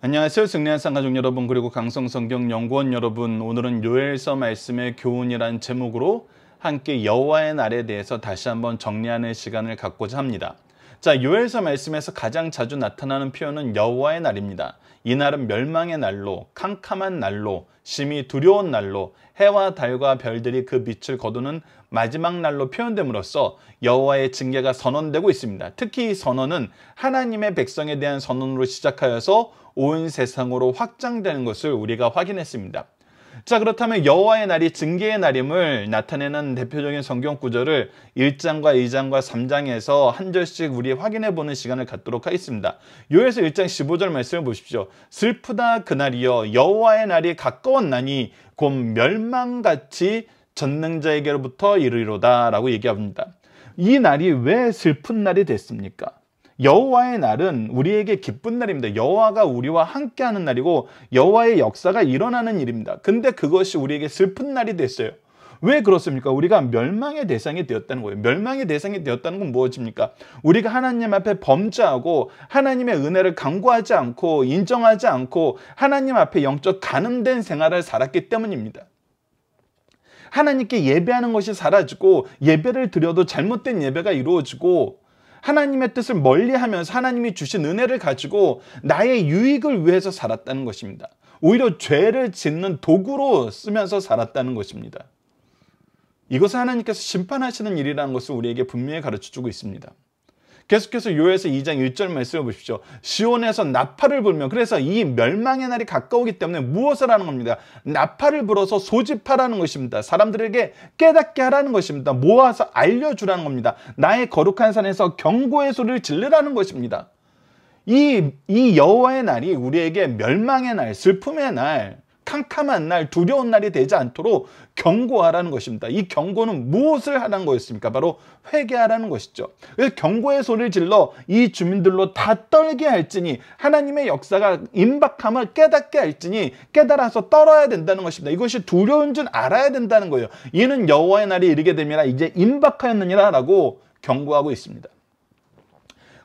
안녕하세요. 승리한 쌍가족 여러분 그리고 강성성경 연구원 여러분 오늘은 요엘서 말씀의 교훈이란 제목으로 함께 여호와의 날에 대해서 다시 한번 정리하는 시간을 갖고자 합니다. 자, 요엘서 말씀에서 가장 자주 나타나는 표현은 여호와의 날입니다. 이 날은 멸망의 날로, 캄캄한 날로, 심히 두려운 날로, 해와 달과 별들이 그 빛을 거두는 마지막 날로 표현됨으로써 여호와의 징계가 선언되고 있습니다. 특히 이 선언은 하나님의 백성에 대한 선언으로 시작하여서 온 세상으로 확장되는 것을 우리가 확인했습니다. 자 그렇다면 여호와의 날이 징계의 날임을 나타내는 대표적인 성경 구절을 1장과 2장과 3장에서 한 절씩 우리 확인해 보는 시간을 갖도록 하겠습니다. 요에서 1장 15절 말씀을 보십시오. 슬프다 그날이여 여호와의 날이 가까웠나니 곧 멸망같이 전능자에게로부터 이르리로다 라고 얘기합니다. 이 날이 왜 슬픈 날이 됐습니까? 여호와의 날은 우리에게 기쁜 날입니다. 여호와가 우리와 함께하는 날이고 여호와의 역사가 일어나는 일입니다. 근데 그것이 우리에게 슬픈 날이 됐어요. 왜 그렇습니까? 우리가 멸망의 대상이 되었다는 거예요. 멸망의 대상이 되었다는 건 무엇입니까? 우리가 하나님 앞에 범죄하고 하나님의 은혜를 강구하지 않고 인정하지 않고 하나님 앞에 영적 가늠된 생활을 살았기 때문입니다. 하나님께 예배하는 것이 사라지고 예배를 드려도 잘못된 예배가 이루어지고 하나님의 뜻을 멀리하면서 하나님이 주신 은혜를 가지고 나의 유익을 위해서 살았다는 것입니다. 오히려 죄를 짓는 도구로 쓰면서 살았다는 것입니다. 이것은 하나님께서 심판하시는 일이라는 것을 우리에게 분명히 가르쳐 주고 있습니다. 계속해서 요에서 2장 1절 말씀을 보십시오. 시온에서 나팔을 불며 그래서 이 멸망의 날이 가까우기 때문에 무엇을 하는 겁니다. 나팔을 불어서 소집하라는 것입니다. 사람들에게 깨닫게 하라는 것입니다. 모아서 알려주라는 겁니다. 나의 거룩한 산에서 경고의 소리를 질르라는 것입니다. 이, 이 여호와의 날이 우리에게 멸망의 날, 슬픔의 날, 캄캄한 날, 두려운 날이 되지 않도록 경고하라는 것입니다. 이 경고는 무엇을 하라는 거였습니까? 바로 회개하라는 것이죠. 그래서 경고의 소리를 질러 이 주민들로 다 떨게 할지니 하나님의 역사가 임박함을 깨닫게 할지니 깨달아서 떨어야 된다는 것입니다. 이것이 두려운 줄 알아야 된다는 거예요. 이는 여호와의 날이 이르게 되면 이제 임박하였느니라라고 경고하고 있습니다.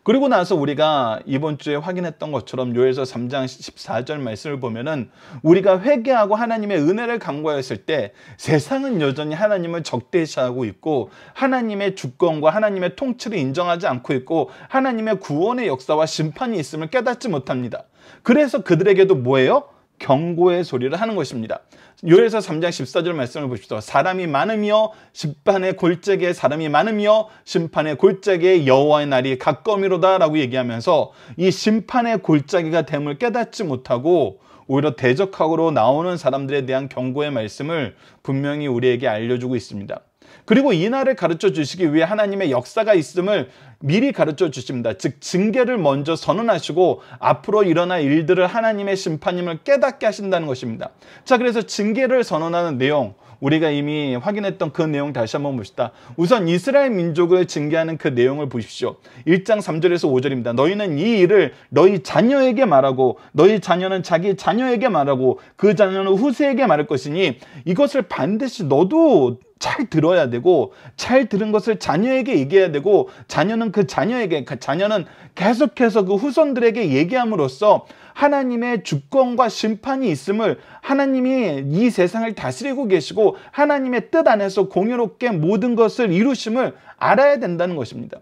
그리고 나서 우리가 이번 주에 확인했던 것처럼 요에서 3장 14절 말씀을 보면은 우리가 회개하고 하나님의 은혜를 강구하였을 때 세상은 여전히 하나님을 적대시하고 있고 하나님의 주권과 하나님의 통치를 인정하지 않고 있고 하나님의 구원의 역사와 심판이 있음을 깨닫지 못합니다. 그래서 그들에게도 뭐예요? 경고의 소리를 하는 것입니다. 요에서 3장 14절 말씀을 보십시오. 사람이 많으며 심판의 골짜기에 사람이 많으며 심판의 골짜기에 여호와의 날이 가까움이로다라고 얘기하면서 이 심판의 골짜기가 됨을 깨닫지 못하고 오히려 대적하고 나오는 사람들에 대한 경고의 말씀을 분명히 우리에게 알려주고 있습니다. 그리고 이 날을 가르쳐 주시기 위해 하나님의 역사가 있음을 미리 가르쳐 주십니다. 즉 징계를 먼저 선언하시고 앞으로 일어날 일들을 하나님의 심판임을 깨닫게 하신다는 것입니다. 자, 그래서 징계를 선언하는 내용 우리가 이미 확인했던 그 내용 다시 한번 봅시다. 우선 이스라엘 민족을 징계하는 그 내용을 보십시오. 1장 3절에서 5절입니다. 너희는 이 일을 너희 자녀에게 말하고 너희 자녀는 자기 자녀에게 말하고 그 자녀는 후세에게 말할 것이니 이것을 반드시 너도 잘 들어야 되고 잘 들은 것을 자녀에게 얘기해야 되고 자녀는 그 자녀에게 그 자녀는 계속해서 그 후손들에게 얘기함으로써 하나님의 주권과 심판이 있음을 하나님이 이 세상을 다스리고 계시고 하나님의 뜻 안에서 공유롭게 모든 것을 이루심을 알아야 된다는 것입니다.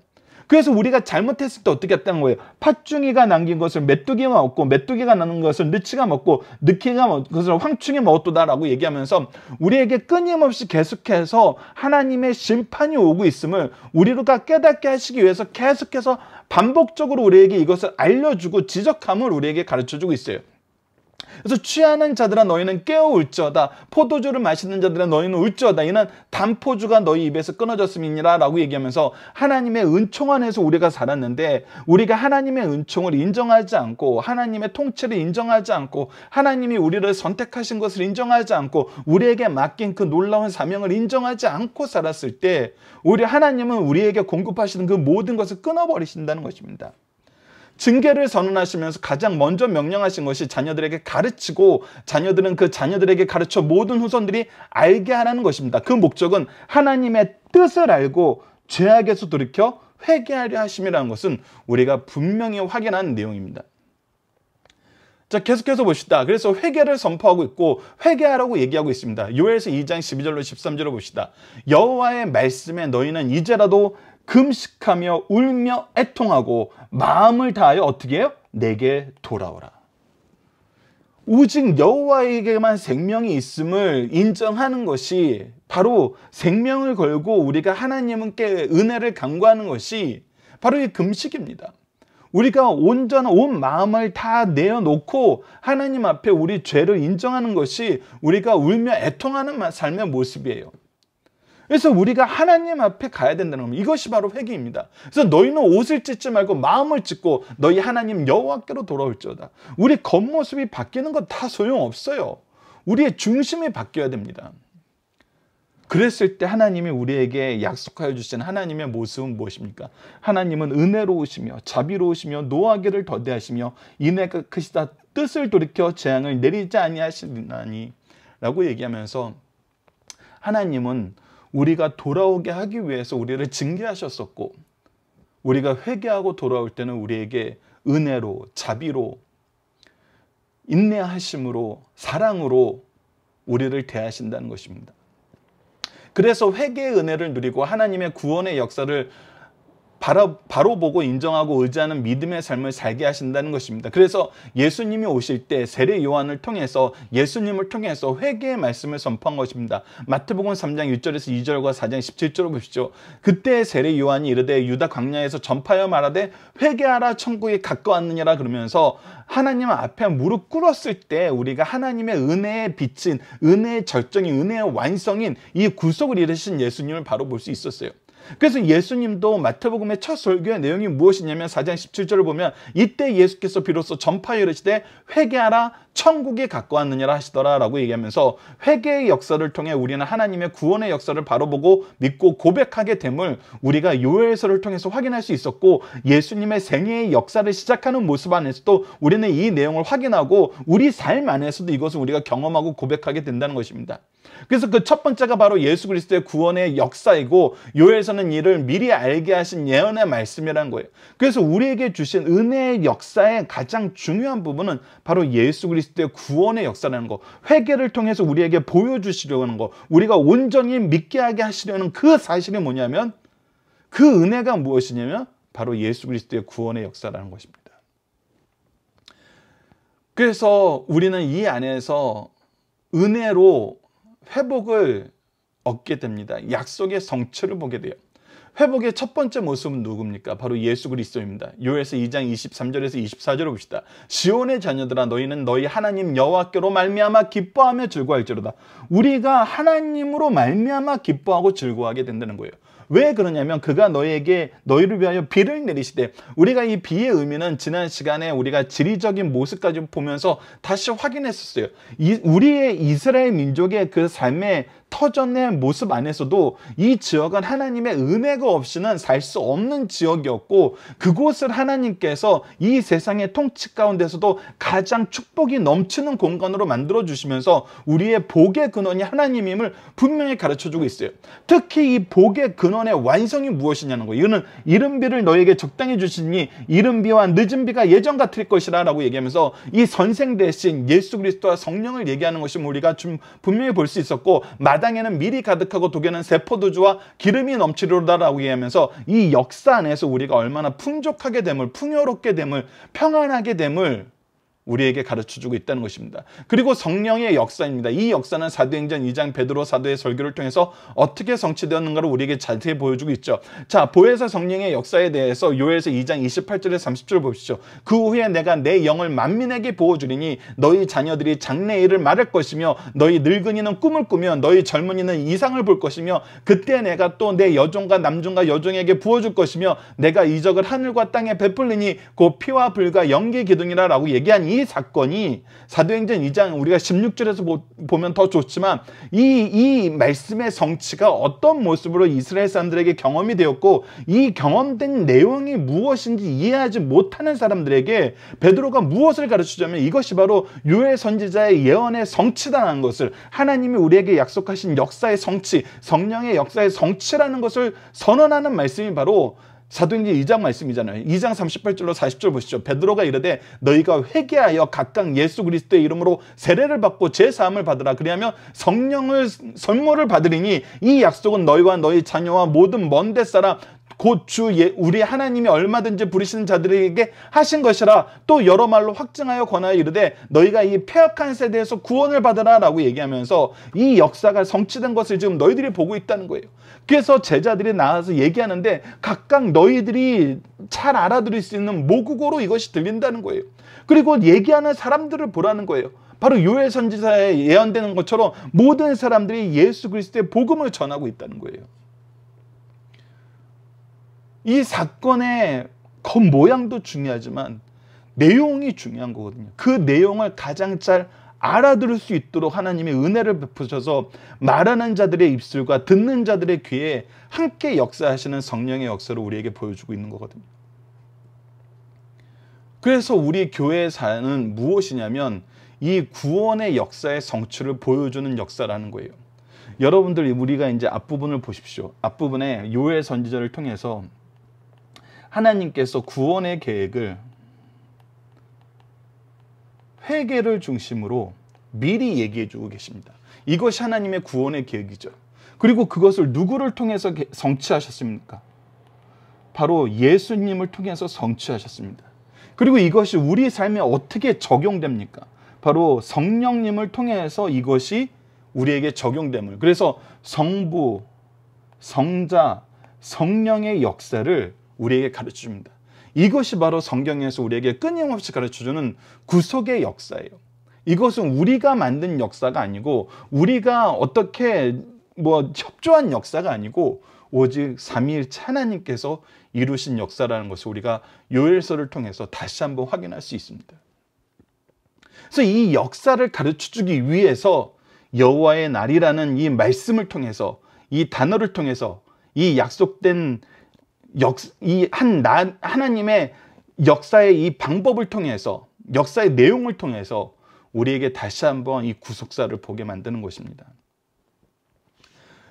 그래서 우리가 잘못했을 때 어떻게 했다는 거예요? 팥중이가 남긴 것을 메뚜기가 먹고 메뚜기가 남은 것을 느치가 먹고 느키가 먹은 것을 황충이 먹었도다라고 얘기하면서 우리에게 끊임없이 계속해서 하나님의 심판이 오고 있음을 우리가 깨닫게 하시기 위해서 계속해서 반복적으로 우리에게 이것을 알려주고 지적함을 우리에게 가르쳐주고 있어요. 그래서 취하는 자들아 너희는 깨어 울지어다 포도주를 마시는 자들아 너희는 울지어다 이는 단포주가 너희 입에서 끊어졌음이니라 라고 얘기하면서 하나님의 은총 안에서 우리가 살았는데 우리가 하나님의 은총을 인정하지 않고 하나님의 통치를 인정하지 않고 하나님이 우리를 선택하신 것을 인정하지 않고 우리에게 맡긴 그 놀라운 사명을 인정하지 않고 살았을 때 우리 하나님은 우리에게 공급하시는 그 모든 것을 끊어버리신다는 것입니다. 징계를 선언하시면서 가장 먼저 명령하신 것이 자녀들에게 가르치고 자녀들은 그 자녀들에게 가르쳐 모든 후손들이 알게 하라는 것입니다. 그 목적은 하나님의 뜻을 알고 죄악에서 돌이켜 회개하려 하심이라는 것은 우리가 분명히 확인한 내용입니다. 자, 계속해서 봅시다. 그래서 회개를 선포하고 있고 회개하라고 얘기하고 있습니다. 요엘서 2장 12절로 13절을 봅시다. 여호와의 말씀에 너희는 이제라도 금식하며 울며 애통하고 마음을 다하여 어떻게 해요? 내게 돌아오라. 오직 여호와에게만 생명이 있음을 인정하는 것이 바로 생명을 걸고 우리가 하나님께 은혜를 간구하는 것이 바로 이 금식입니다. 우리가 온전한 온 마음을 다 내어놓고 하나님 앞에 우리 죄를 인정하는 것이 우리가 울며 애통하는 삶의 모습이에요. 그래서 우리가 하나님 앞에 가야 된다는 겁니다. 이것이 바로 회개입니다. 그래서 너희는 옷을 찢지 말고 마음을 찢고 너희 하나님 여호와께로 돌아올지어다. 우리 겉모습이 바뀌는 건 다 소용없어요. 우리의 중심이 바뀌어야 됩니다. 그랬을 때 하나님이 우리에게 약속하여 주신 하나님의 모습은 무엇입니까? 하나님은 은혜로우시며 자비로우시며 노하기를 더대하시며 인애가 크시다 뜻을 돌이켜 재앙을 내리지 아니하시나니 라고 얘기하면서 하나님은 우리가 돌아오게 하기 위해서 우리를 징계하셨었고 우리가 회개하고 돌아올 때는 우리에게 은혜로 자비로 인내하심으로 사랑으로 우리를 대하신다는 것입니다. 그래서 회개의 은혜를 누리고 하나님의 구원의 역사를 바로, 바로 보고 인정하고 의지하는 믿음의 삶을 살게 하신다는 것입니다. 그래서 예수님이 오실 때 세례 요한을 통해서 예수님을 통해서 회개의 말씀을 선포한 것입니다. 마태복음 3장 6절에서 2절과 4장 17절을 보십시오. 그때 세례 요한이 이르되 유다 광야에서 전파하여 말하되 회개하라 천국에 가까웠느니라 그러면서 하나님 앞에 무릎 꿇었을 때 우리가 하나님의 은혜에 비친 은혜의 절정인 은혜의 완성인 이 구속을 이루신 예수님을 바로 볼 수 있었어요. 그래서 예수님도 마태복음의 첫 설교의 내용이 무엇이냐면 4장 17절을 보면 이때 예수께서 비로소 전파에 이르시되 회개하라 천국에 가까웠느냐라 하시더라 라고 얘기하면서 회개의 역사를 통해 우리는 하나님의 구원의 역사를 바로 보고 믿고 고백하게 됨을 우리가 요엘서를 통해서 확인할 수 있었고 예수님의 생애의 역사를 시작하는 모습 안에서도 우리는 이 내용을 확인하고 우리 삶 안에서도 이것을 우리가 경험하고 고백하게 된다는 것입니다. 그래서 그 첫 번째가 바로 예수 그리스도의 구원의 역사이고 요엘서는 이를 미리 알게 하신 예언의 말씀이라는 거예요. 그래서 우리에게 주신 은혜의 역사의 가장 중요한 부분은 바로 예수 그리스도의 구원의 역사라는 거. 회개를 통해서 우리에게 보여주시려고 하는 거. 우리가 온전히 믿게 하게 하시려는 그 사실이 뭐냐면 그 은혜가 무엇이냐면 바로 예수 그리스도의 구원의 역사라는 것입니다. 그래서 우리는 이 안에서 은혜로 회복을 얻게 됩니다. 약속의 성취를 보게 돼요. 회복의 첫 번째 모습은 누굽니까? 바로 예수 그리스도입니다. 요에서 2장 23절에서 24절을 봅시다. 시온의 자녀들아 너희는 너희 하나님 여호와께로 말미암아 기뻐하며 즐거워할지로다. 우리가 하나님으로 말미암아 기뻐하고 즐거워하게 된다는 거예요. 왜 그러냐면 그가 너에게 너희를 위하여 비를 내리시되 우리가 이 비의 의미는 지난 시간에 우리가 지리적인 모습까지 보면서 다시 확인했었어요. 이, 우리의 이스라엘 민족의 그 삶의 터전의 모습 안에서도 이 지역은 하나님의 은혜가 없이는 살 수 없는 지역이었고 그곳을 하나님께서 이 세상의 통치 가운데서도 가장 축복이 넘치는 공간으로 만들어 주시면서 우리의 복의 근원이 하나님임을 분명히 가르쳐 주고 있어요. 특히 이 복의 근원의 완성이 무엇이냐는 거예요. 이거는 이른 비를 너에게 적당히 주시니 이른 비와 늦은 비가 예전 같을 것이라라고 얘기하면서 이 선생 대신 예수 그리스도와 성령을 얘기하는 것이 우리가 좀 분명히 볼 수 있었고 마 당에는 밀이 가득하고 독에는 세포도주와 기름이 넘치리로다라고 얘기하면서 이 역사 안에서 우리가 얼마나 풍족하게 됨을 풍요롭게 됨을 평안하게 됨을 우리에게 가르쳐 주고 있다는 것입니다. 그리고 성령의 역사입니다. 이 역사는 사도행전 2장 베드로 사도의 설교를 통해서 어떻게 성취되었는가를 우리에게 자세히 보여주고 있죠. 자, 보혜사 성령의 역사에 대해서 요엘서 2장 28절에 30절 보십시오. 그 후에 내가 내 영을 만민에게 보여주리니 너희 자녀들이 장래일을 말할 것이며 너희 늙은이는 꿈을 꾸며 너희 젊은이는 이상을 볼 것이며 그때 내가 또 내 여종과 남종과 여종에게 부어줄 것이며 내가 이적을 하늘과 땅에 베풀리니 곧 피와 불과 연기 기둥이라라고 얘기한 이 사건이 사도행전 2장 우리가 16절에서 보면 더 좋지만 이, 이 말씀의 성취가 어떤 모습으로 이스라엘 사람들에게 경험이 되었고 이 경험된 내용이 무엇인지 이해하지 못하는 사람들에게 베드로가 무엇을 가르치자면 이것이 바로 유엘 선지자의 예언의 성취다라는 것을 하나님이 우리에게 약속하신 역사의 성취, 성령의 역사의 성취라는 것을 선언하는 말씀이 바로 사도행전 2장 말씀이잖아요. 2장 38절로 40절 보시죠. 베드로가 이르되 너희가 회개하여 각각 예수 그리스도의 이름으로 세례를 받고 제 사함을 받으라. 그리하면 성령을 선물을 받으리니 이 약속은 너희와 너희 자녀와 모든 먼데 사람 곧주 예, 우리 하나님이 얼마든지 부르시는 자들에게 하신 것이라 또 여러 말로 확증하여 권하여 이르되 너희가 이 폐역한 세대에서 구원을 받으라라고 얘기하면서 이 역사가 성취된 것을 지금 너희들이 보고 있다는 거예요. 그래서 제자들이 나와서 얘기하는데 각각 너희들이 잘 알아들을 수 있는 모국어로 이것이 들린다는 거예요. 그리고 얘기하는 사람들을 보라는 거예요. 바로 요엘 선지자에 예언되는 것처럼 모든 사람들이 예수 그리스도의 복음을 전하고 있다는 거예요. 이 사건의 겉모양도 중요하지만 내용이 중요한 거거든요. 그 내용을 가장 잘 알아들을 수 있도록 하나님의 은혜를 베푸셔서 말하는 자들의 입술과 듣는 자들의 귀에 함께 역사하시는 성령의 역사를 우리에게 보여주고 있는 거거든요. 그래서 우리 교회의 사는 무엇이냐면 이 구원의 역사의 성취를 보여주는 역사라는 거예요. 여러분들 우리가 이제 앞부분을 보십시오. 앞부분에 요엘 선지자를 통해서 하나님께서 구원의 계획을 회개를 중심으로 미리 얘기해 주고 계십니다. 이것이 하나님의 구원의 계획이죠. 그리고 그것을 누구를 통해서 성취하셨습니까? 바로 예수님을 통해서 성취하셨습니다. 그리고 이것이 우리 삶에 어떻게 적용됩니까? 바로 성령님을 통해서 이것이 우리에게 적용됨을. 그래서 성부, 성자, 성령의 역사를 우리에게 가르쳐 줍니다. 이것이 바로 성경에서 우리에게 끊임없이 가르쳐 주는 구속의 역사예요. 이것은 우리가 만든 역사가 아니고 우리가 어떻게 뭐 협조한 역사가 아니고 오직 삼위일체 하나님께서 이루신 역사라는 것을 우리가 요엘서를 통해서 다시 한번 확인할 수 있습니다. 그래서 이 역사를 가르쳐 주기 위해서 여호와의 날이라는 이 말씀을 통해서 이 단어를 통해서 이 약속된 역, 이 한, 나, 하나님의 역사의 이 방법을 통해서, 역사의 내용을 통해서 우리에게 다시 한번 이 구속사를 보게 만드는 것입니다.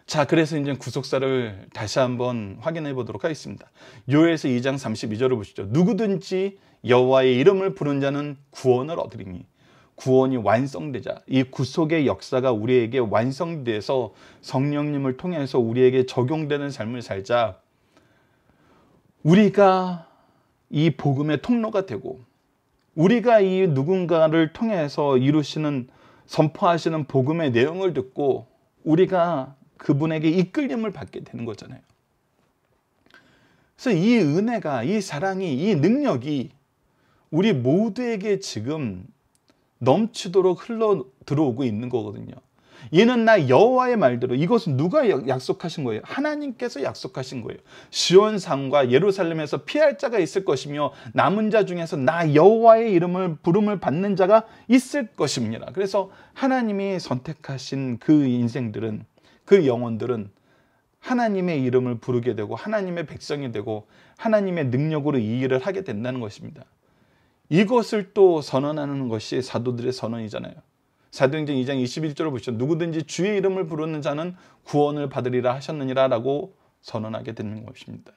자, 그래서 이제 구속사를 다시 한번 확인해 보도록 하겠습니다. 요에서 2장 32절을 보시죠. 누구든지 여호와의 이름을 부른 자는 구원을 얻으리니 구원이 완성되자 이 구속의 역사가 우리에게 완성돼서 성령님을 통해서 우리에게 적용되는 삶을 살자 우리가 이 복음의 통로가 되고 우리가 이 누군가를 통해서 이루시는 선포하시는 복음의 내용을 듣고 우리가 그분에게 이끌림을 받게 되는 거잖아요. 그래서 이 은혜가, 이 사랑이, 이 능력이 우리 모두에게 지금 넘치도록 흘러 들어오고 있는 거거든요. 이는 나 여호와의 말대로 이것은 누가 약속하신 거예요? 하나님께서 약속하신 거예요. 시온 산과 예루살렘에서 피할 자가 있을 것이며 남은 자 중에서 나 여호와의 이름을 부름을 받는 자가 있을 것입니다. 그래서 하나님이 선택하신 그 인생들은 그 영혼들은 하나님의 이름을 부르게 되고 하나님의 백성이 되고 하나님의 능력으로 이 일을 하게 된다는 것입니다. 이것을 또 선언하는 것이 사도들의 선언이잖아요. 사도행전 2장 21절을 보시죠. 누구든지 주의 이름을 부르는 자는 구원을 받으리라 하셨느니라라고 선언하게 되는 것입니다.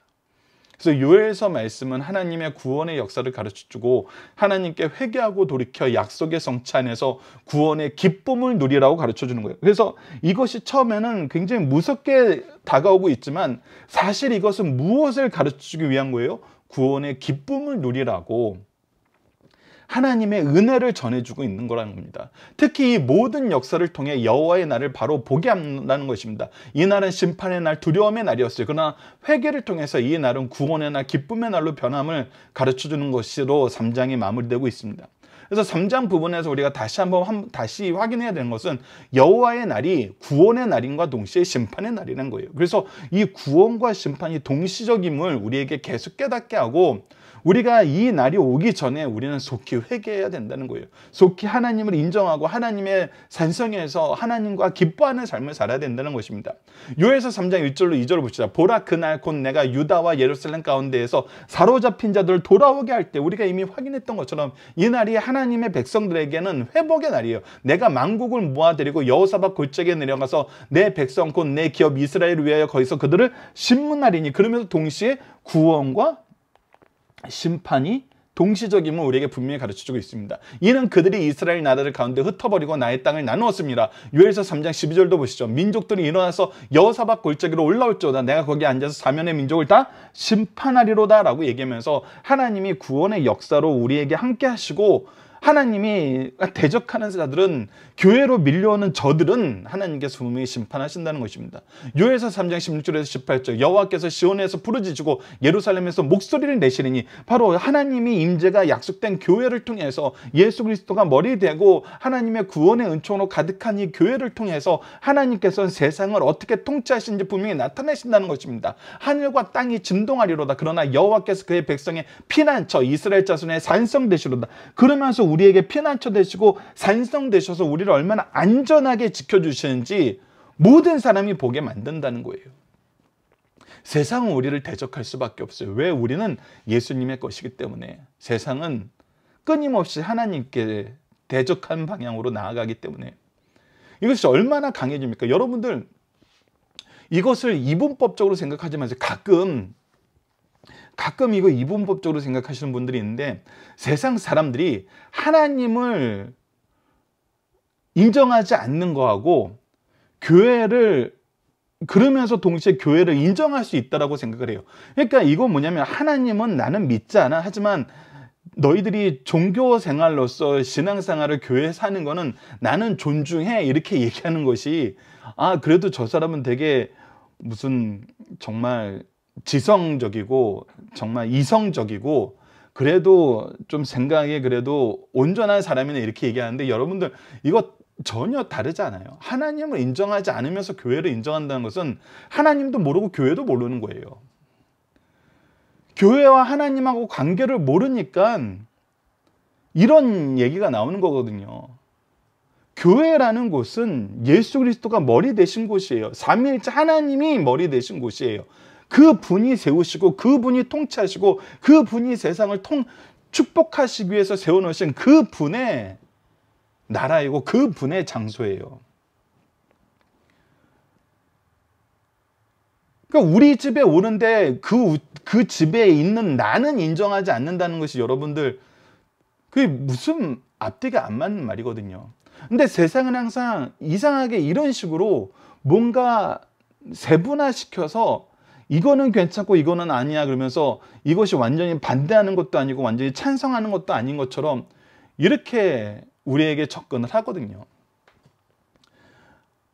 그래서 요엘서 말씀은 하나님의 구원의 역사를 가르쳐 주고 하나님께 회개하고 돌이켜 약속의 성취 안에서 구원의 기쁨을 누리라고 가르쳐 주는 거예요. 그래서 이것이 처음에는 굉장히 무섭게 다가오고 있지만 사실 이것은 무엇을 가르쳐 주기 위한 거예요? 구원의 기쁨을 누리라고 하나님의 은혜를 전해주고 있는 거라는 겁니다. 특히 이 모든 역사를 통해 여호와의 날을 바로 보게 한다는 것입니다. 이 날은 심판의 날, 두려움의 날이었어요. 그러나 회개를 통해서 이 날은 구원의 날, 기쁨의 날로 변함을 가르쳐주는 것으로 3장이 마무리되고 있습니다. 그래서 3장 부분에서 우리가 다시 한번 다시 확인해야 되는 것은 여호와의 날이 구원의 날인과 동시에 심판의 날이라는 거예요. 그래서 이 구원과 심판이 동시적임을 우리에게 계속 깨닫게 하고 우리가 이 날이 오기 전에 우리는 속히 회개해야 된다는 거예요. 속히 하나님을 인정하고 하나님의 산성에서 하나님과 기뻐하는 삶을 살아야 된다는 것입니다. 요에서 3장 1절로 2절을 봅시다. 보라 그날 곧 내가 유다와 예루살렘 가운데에서 사로잡힌 자들을 돌아오게 할 때 우리가 이미 확인했던 것처럼 이 날이 하나님 하나님의 백성들에게는 회복의 날이에요. 내가 만국을 모아들이고 여호사박 골짜기에 내려가서 내 백성 곧 내 기업 이스라엘을 위하여 거기서 그들을 심문하리니 그러면서 동시에 구원과 심판이 동시적임을 우리에게 분명히 가르쳐주고 있습니다. 이는 그들이 이스라엘 나라를 가운데 흩어버리고 나의 땅을 나누었습니다. 요엘서 3장 12절도 보시죠. 민족들이 일어나서 여사박 골짜기로 올라올지어다. 내가 거기 앉아서 사면의 민족을 다 심판하리로다 라고 얘기하면서 하나님이 구원의 역사로 우리에게 함께 하시고 하나님이 대적하는 자들은 교회로 밀려오는 저들은 하나님께서 분명히 심판하신다는 것입니다. 요에서 3장 16절에서 18절 여호와께서 시온에서 부르짖고 예루살렘에서 목소리를 내시리니 바로 하나님이 임재가 약속된 교회를 통해서 예수 그리스도가 머리 되고 하나님의 구원의 은총으로 가득한 이 교회를 통해서 하나님께서는 세상을 어떻게 통치하시는지 분명히 나타내신다는 것입니다. 하늘과 땅이 진동하리로다. 그러나 여호와께서 그의 백성의 피난처 이스라엘 자손의 산성 되시로다. 그러면서 우리에게 피난처 되시고 산성 되셔서 우리를 얼마나 안전하게 지켜주시는지 모든 사람이 보게 만든다는 거예요. 세상은 우리를 대적할 수밖에 없어요. 왜? 우리는 예수님의 것이기 때문에. 세상은 끊임없이 하나님께 대적한 방향으로 나아가기 때문에. 이것이 얼마나 강해집니까? 여러분들 이것을 이분법적으로 생각하지 마세요. 가끔 가끔 이거 이분법적으로 생각하시는 분들이 있는데 세상 사람들이 하나님을 인정하지 않는 거하고 교회를 그러면서 동시에 교회를 인정할 수 있다라고 생각을 해요. 그러니까 이건 뭐냐면 하나님은 나는 믿지 않아. 하지만 너희들이 종교 생활로서 신앙생활을 교회에 사는 거는 나는 존중해. 이렇게 얘기하는 것이 아, 그래도 저 사람은 되게 무슨 정말 지성적이고 정말 이성적이고 그래도 좀 생각에 그래도 온전한 사람이네 이렇게 얘기하는데 여러분들 이거 전혀 다르지 않아요. 하나님을 인정하지 않으면서 교회를 인정한다는 것은 하나님도 모르고 교회도 모르는 거예요. 교회와 하나님하고 관계를 모르니까 이런 얘기가 나오는 거거든요. 교회라는 곳은 예수 그리스도가 머리 되신 곳이에요. 삼일째 하나님이 머리 되신 곳이에요. 그 분이 세우시고 그 분이 통치하시고 그 분이 세상을 통 축복하시기 위해서 세워놓으신 그 분의 나라이고 그 분의 장소예요. 그러니까 우리 집에 오는데 그, 그 집에 있는 나는 인정하지 않는다는 것이 여러분들 그게 무슨 앞뒤가 안 맞는 말이거든요. 근데 세상은 항상 이상하게 이런 식으로 뭔가 세분화시켜서 이거는 괜찮고 이거는 아니야 그러면서 이것이 완전히 반대하는 것도 아니고 완전히 찬성하는 것도 아닌 것처럼 이렇게 우리에게 접근을 하거든요.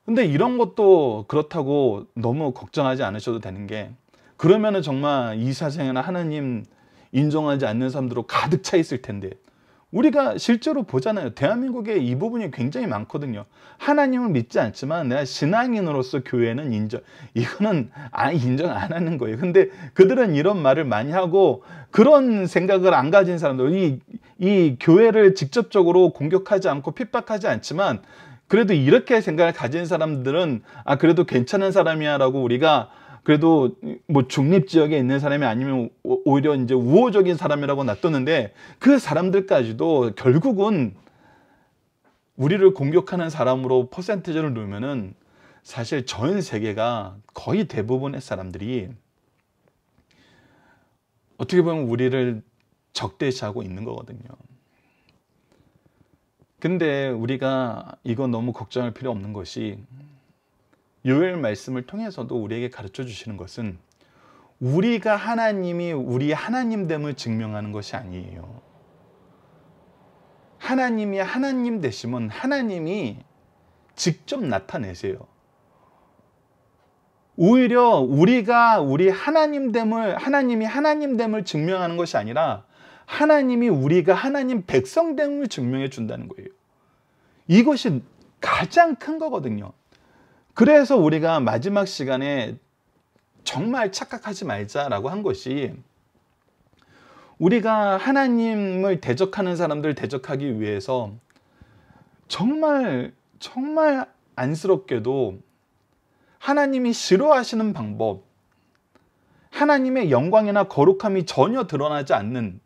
근데 이런 것도 그렇다고 너무 걱정하지 않으셔도 되는 게 그러면은 정말 이 사생에는 하나님 인정하지 않는 사람들로 가득 차 있을 텐데 우리가 실제로 보잖아요. 대한민국에 이 부분이 굉장히 많거든요. 하나님을 믿지 않지만 내가 신앙인으로서 교회는 인정. 이거는 아, 인정 안 하는 거예요. 근데 그들은 이런 말을 많이 하고 그런 생각을 안 가진 사람들, 이, 이 교회를 직접적으로 공격하지 않고 핍박하지 않지만 그래도 이렇게 생각을 가진 사람들은 아, 그래도 괜찮은 사람이야 라고 우리가 그래도 뭐 중립 지역에 있는 사람이 아니면 오히려 이제 우호적인 사람이라고 놔뒀는데 그 사람들까지도 결국은 우리를 공격하는 사람으로 퍼센트를 놓으면은 사실 전 세계가 거의 대부분의 사람들이 어떻게 보면 우리를 적대시하고 있는 거거든요. 근데 우리가 이거 너무 걱정할 필요 없는 것이 요엘 말씀을 통해서도 우리에게 가르쳐 주시는 것은 우리가 하나님이 우리 하나님됨을 증명하는 것이 아니에요. 하나님이 하나님 되시면 하나님이 직접 나타내세요. 오히려 우리가 우리 하나님됨을 하나님이 하나님됨을 증명하는 것이 아니라 하나님이 우리가 하나님 백성됨을 증명해 준다는 거예요. 이것이 가장 큰 거거든요. 그래서 우리가 마지막 시간에 정말 착각하지 말자라고 한 것이 우리가 하나님을 대적하는 사람들 대적하기 위해서 정말 정말 안쓰럽게도 하나님이 싫어하시는 방법, 하나님의 영광이나 거룩함이 전혀 드러나지 않는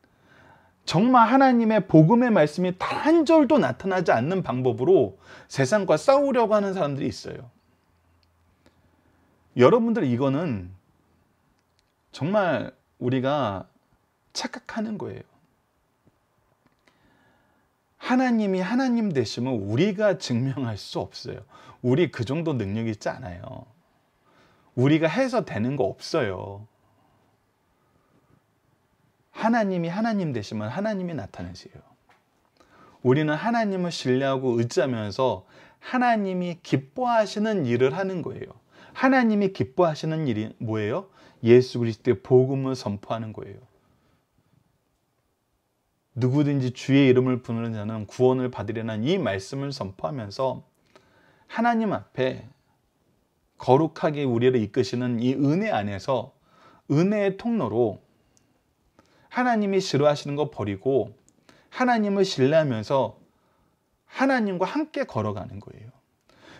정말 하나님의 복음의 말씀이 단 한 절도 나타나지 않는 방법으로 세상과 싸우려고 하는 사람들이 있어요. 여러분들 이거는 정말 우리가 착각하는 거예요. 하나님이 하나님 되심을 우리가 증명할 수 없어요. 우리 그 정도 능력 있지 않아요. 우리가 해서 되는 거 없어요. 하나님이 하나님 되시면 하나님이 나타내세요. 우리는 하나님을 신뢰하고 의지하면서 하나님이 기뻐하시는 일을 하는 거예요. 하나님이 기뻐하시는 일이 뭐예요? 예수 그리스도의 복음을 선포하는 거예요. 누구든지 주의 이름을 부르는 자는 구원을 받으려는 이 말씀을 선포하면서 하나님 앞에 거룩하게 우리를 이끄시는 이 은혜 안에서 은혜의 통로로 하나님이 싫어하시는 거 버리고 하나님을 신뢰하면서 하나님과 함께 걸어가는 거예요.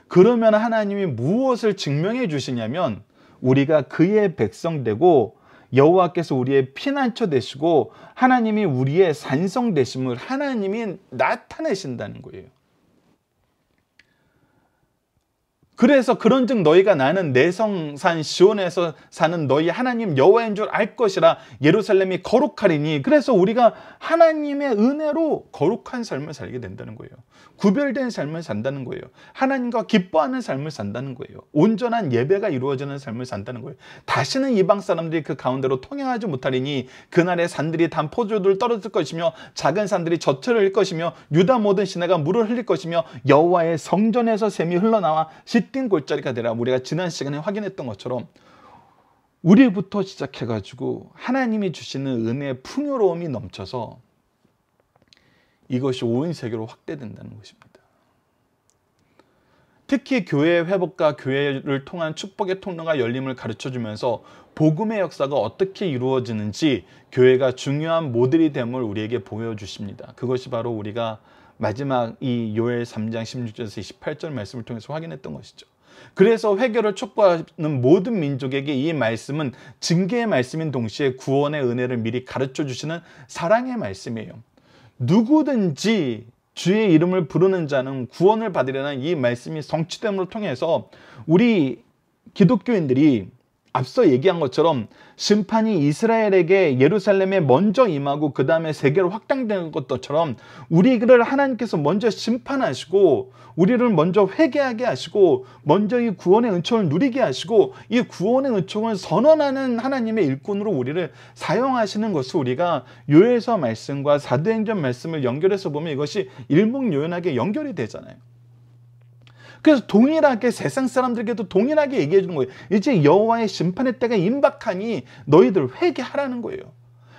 그러면 하나님이 무엇을 증명해 주시냐면 우리가 그의 백성 되고 여호와께서 우리의 피난처 되시고 하나님이 우리의 산성 되심을 하나님이 나타내신다는 거예요. 그래서 그런즉 너희가 나는 내성산 시온에서 사는 너희 하나님 여호와인 줄 알 것이라 예루살렘이 거룩하리니 그래서 우리가 하나님의 은혜로 거룩한 삶을 살게 된다는 거예요. 구별된 삶을 산다는 거예요. 하나님과 기뻐하는 삶을 산다는 거예요. 온전한 예배가 이루어지는 삶을 산다는 거예요. 다시는 이방 사람들이 그 가운데로 통행하지 못하리니 그날의 산들이 단 포도를 떨어질 것이며 작은 산들이 젖을 흘릴 것이며 유다 모든 시내가 물을 흘릴 것이며 여호와의 성전에서 샘이 흘러나와 짙은 골짜기가 되라 우리가 지난 시간에 확인했던 것처럼 우리부터 시작해가지고 하나님이 주시는 은혜의 풍요로움이 넘쳐서 이것이 온 세계로 확대된다는 것입니다. 특히 교회 회복과 교회를 통한 축복의 통로가 열림을 가르쳐 주면서 복음의 역사가 어떻게 이루어지는지 교회가 중요한 모델이 됨을 우리에게 보여주십니다. 그것이 바로 우리가 마지막 이 요엘 3장 16절에서 28절 말씀을 통해서 확인했던 것이죠. 그래서 회개를 촉구하는 모든 민족에게 이 말씀은 징계의 말씀인 동시에 구원의 은혜를 미리 가르쳐 주시는 사랑의 말씀이에요. 누구든지 주의 이름을 부르는 자는 구원을 받으려는 이 말씀이 성취됨을 통해서 우리 기독교인들이 앞서 얘기한 것처럼 심판이 이스라엘에게 예루살렘에 먼저 임하고 그 다음에 세계로 확장되는 것처럼 우리를 하나님께서 먼저 심판하시고 우리를 먼저 회개하게 하시고 먼저 이 구원의 은총을 누리게 하시고 이 구원의 은총을 선언하는 하나님의 일꾼으로 우리를 사용하시는 것을 우리가 요에서 말씀과 사도행전 말씀을 연결해서 보면 이것이 일목요연하게 연결이 되잖아요. 그래서 동일하게 세상 사람들에게도 동일하게 얘기해 주는 거예요. 이제 여호와의 심판의 때가 임박하니 너희들 회개하라는 거예요.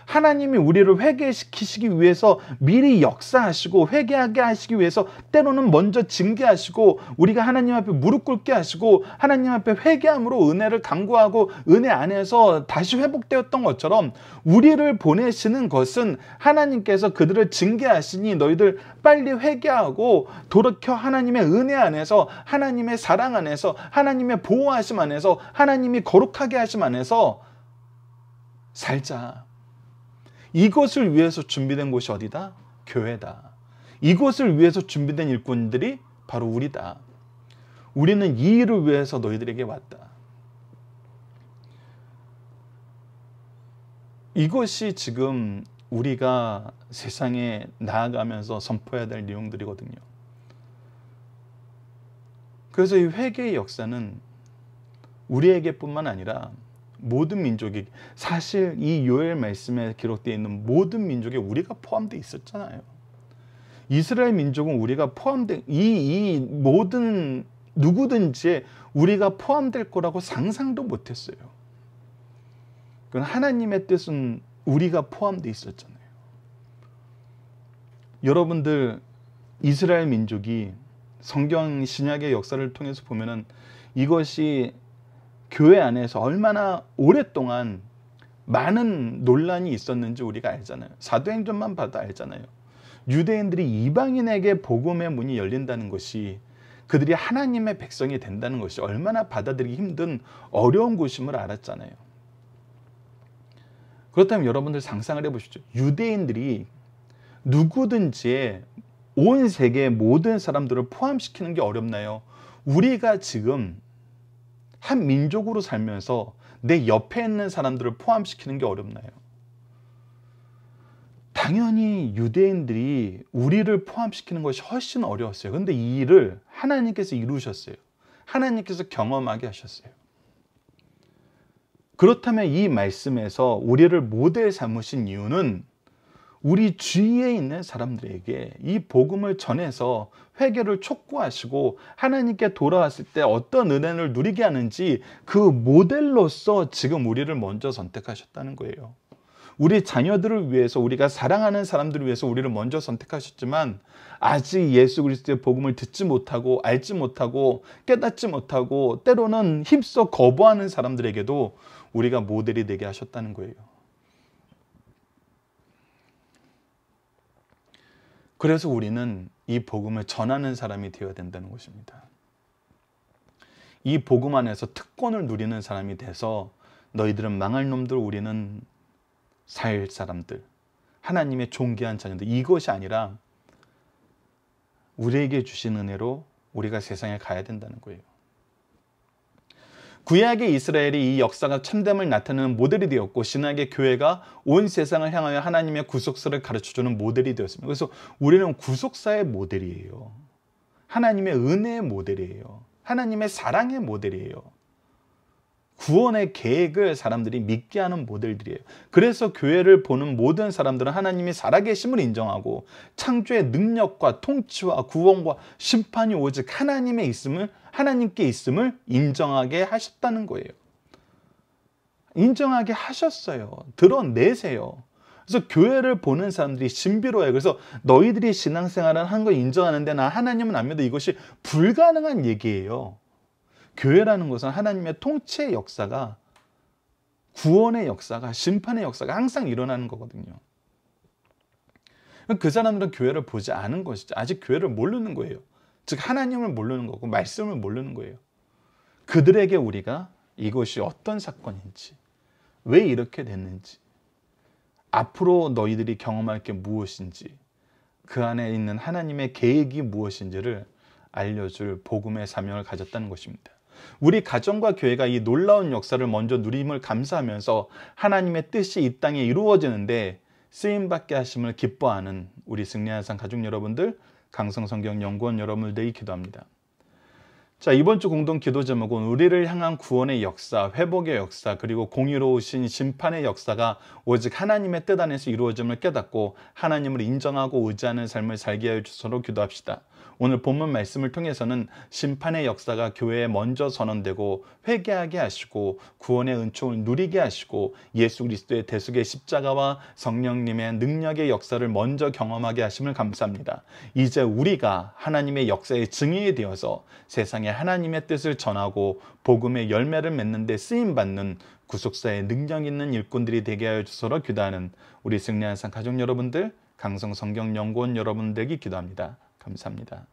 하나님이 우리를 회개시키시기 위해서 미리 역사하시고 회개하게 하시기 위해서 때로는 먼저 징계하시고 우리가 하나님 앞에 무릎 꿇게 하시고 하나님 앞에 회개함으로 은혜를 강구하고 은혜 안에서 다시 회복되었던 것처럼 우리를 보내시는 것은 하나님께서 그들을 징계하시니 너희들 빨리 회개하고 돌이켜 하나님의 은혜 안에서 하나님의 사랑 안에서 하나님의 보호하심 안에서 하나님이 거룩하게 하심 안에서 살자. 이것을 위해서 준비된 곳이 어디다? 교회다. 이것을 위해서 준비된 일꾼들이 바로 우리다. 우리는 이 일을 위해서 너희들에게 왔다. 이것이 지금 우리가 세상에 나아가면서 선포해야 될 내용들이거든요. 그래서 이 회개의 역사는 우리에게뿐만 아니라 모든 민족이 사실 이 요엘 말씀에 기록되어 있는 모든 민족에 우리가 포함되어 있었잖아요. 이스라엘 민족은 우리가 포함된 이, 이 모든 누구든지 우리가 포함될 거라고 상상도 못했어요. 그건 하나님의 뜻은 우리가 포함되어 있었잖아요. 여러분들 이스라엘 민족이 성경 신약의 역사를 통해서 보면은 이것이 교회 안에서 얼마나 오랫동안 많은 논란이 있었는지 우리가 알잖아요. 사도행전만 봐도 알잖아요. 유대인들이 이방인에게 복음의 문이 열린다는 것이 그들이 하나님의 백성이 된다는 것이 얼마나 받아들이기 힘든 어려운 곳임을 알았잖아요. 그렇다면 여러분들 상상을 해보시죠. 유대인들이 누구든지 온 세계의 모든 사람들을 포함시키는 게 어렵나요? 우리가 지금 한 민족으로 살면서 내 옆에 있는 사람들을 포함시키는 게 어렵나요? 당연히 유대인들이 우리를 포함시키는 것이 훨씬 어려웠어요. 근데 이 일을 하나님께서 이루셨어요. 하나님께서 경험하게 하셨어요. 그렇다면 이 말씀에서 우리를 모델 삼으신 이유는 우리 주위에 있는 사람들에게 이 복음을 전해서 회개를 촉구하시고 하나님께 돌아왔을 때 어떤 은혜를 누리게 하는지 그 모델로서 지금 우리를 먼저 선택하셨다는 거예요. 우리 자녀들을 위해서 우리가 사랑하는 사람들을 위해서 우리를 먼저 선택하셨지만 아직 예수 그리스도의 복음을 듣지 못하고 알지 못하고 깨닫지 못하고 때로는 힘써 거부하는 사람들에게도 우리가 모델이 되게 하셨다는 거예요. 그래서 우리는 이 복음을 전하는 사람이 되어야 된다는 것입니다. 이 복음 안에서 특권을 누리는 사람이 돼서 너희들은 망할 놈들 우리는 살 사람들 하나님의 존귀한 자녀들 이것이 아니라 우리에게 주신 은혜로 우리가 세상에 가야 된다는 거예요. 구약의 이스라엘이 이 역사가 참됨을 나타내는 모델이 되었고 신약의 교회가 온 세상을 향하여 하나님의 구속사를 가르쳐주는 모델이 되었습니다. 그래서 우리는 구속사의 모델이에요. 하나님의 은혜의 모델이에요. 하나님의 사랑의 모델이에요. 구원의 계획을 사람들이 믿게 하는 모델들이에요. 그래서 교회를 보는 모든 사람들은 하나님이 살아계심을 인정하고 창조의 능력과 통치와 구원과 심판이 오직 하나님의 있음을 하나님께 있음을 인정하게 하셨다는 거예요. 인정하게 하셨어요. 드러내세요. 그래서 교회를 보는 사람들이 신비로워요. 그래서 너희들이 신앙생활을 한 거 인정하는데 나 하나님은 안 믿어. 이것이 불가능한 얘기예요. 교회라는 것은 하나님의 통치의 역사가 구원의 역사가 심판의 역사가 항상 일어나는 거거든요. 그 사람들은 교회를 보지 않은 것이죠. 아직 교회를 모르는 거예요. 즉 하나님을 모르는 거고 말씀을 모르는 거예요. 그들에게 우리가 이것이 어떤 사건인지 왜 이렇게 됐는지 앞으로 너희들이 경험할 게 무엇인지 그 안에 있는 하나님의 계획이 무엇인지를 알려줄 복음의 사명을 가졌다는 것입니다. 우리 가정과 교회가 이 놀라운 역사를 먼저 누림을 감사하면서 하나님의 뜻이 이 땅에 이루어지는데 쓰임받게 하심을 기뻐하는 우리 승리한 상 가족 여러분들 강성성경 연구원 여러분들이 기도합니다. 자 이번 주 공동 기도 제목은 우리를 향한 구원의 역사, 회복의 역사, 그리고 공의로우신 심판의 역사가 오직 하나님의 뜻 안에서 이루어짐을 깨닫고 하나님을 인정하고 의지하는 삶을 살게 하여 주소서 기도합시다. 오늘 본문 말씀을 통해서는 심판의 역사가 교회에 먼저 선언되고 회개하게 하시고 구원의 은총을 누리게 하시고 예수 그리스도의 대속의 십자가와 성령님의 능력의 역사를 먼저 경험하게 하심을 감사합니다. 이제 우리가 하나님의 역사의 증인이 되어서 세상에 하나님의 뜻을 전하고 복음의 열매를 맺는 데 쓰임 받는 구속사의 능력 있는 일꾼들이 되게 하여 주소서 기도하는 우리 승리한 상 가족 여러분들, 강성 성경 연구원 여러분들에게 기도합니다. 감사합니다.